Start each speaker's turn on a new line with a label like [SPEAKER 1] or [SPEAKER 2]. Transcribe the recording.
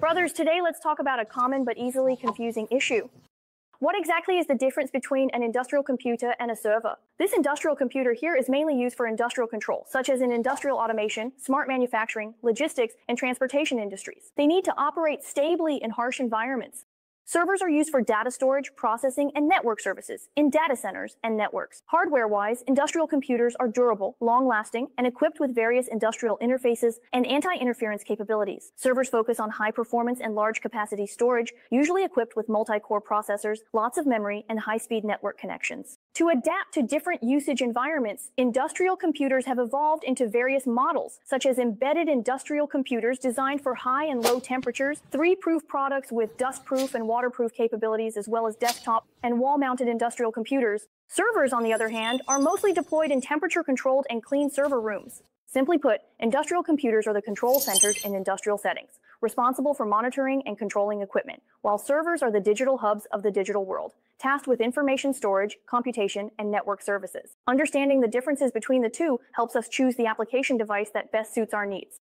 [SPEAKER 1] Brothers, today let's talk about a common but easily confusing issue. What exactly is the difference between an industrial computer and a server? This industrial computer here is mainly used for industrial control, such as in industrial automation, smart manufacturing, logistics, and transportation industries. They need to operate stably in harsh environments. Servers are used for data storage, processing, and network services in data centers and networks. Hardware-wise, industrial computers are durable, long-lasting, and equipped with various industrial interfaces and anti-interference capabilities. Servers focus on high performance and large capacity storage, usually equipped with multi-core processors, lots of memory, and high-speed network connections. To adapt to different usage environments, industrial computers have evolved into various models, such as embedded industrial computers designed for high and low temperatures, three-proof products with dust-proof and waterproof capabilities, as well as desktop and wall-mounted industrial computers. Servers, on the other hand, are mostly deployed in temperature-controlled and clean server rooms. Simply put, industrial computers are the control centers in industrial settings, responsible for monitoring and controlling equipment, while servers are the digital hubs of the digital world, tasked with information storage, computation, and network services. Understanding the differences between the two helps us choose the application device that best suits our needs.